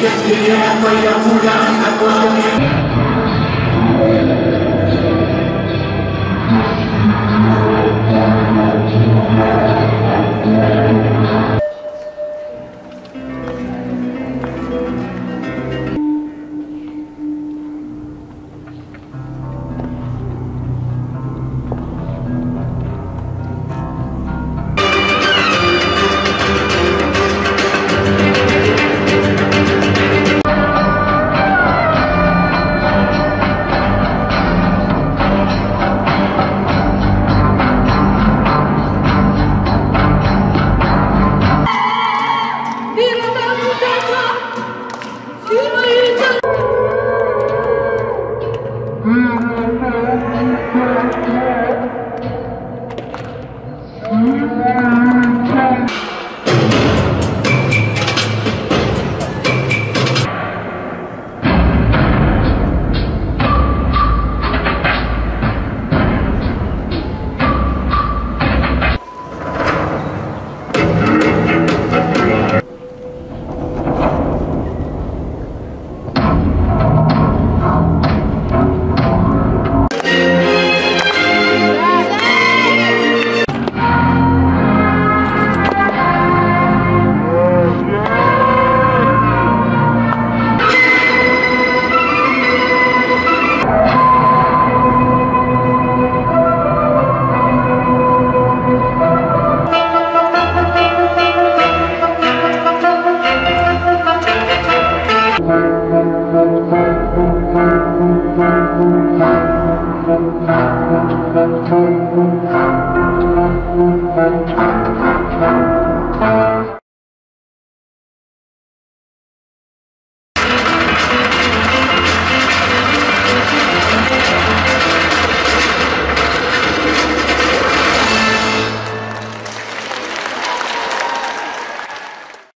Yes, yeah, I'm going to Thank you.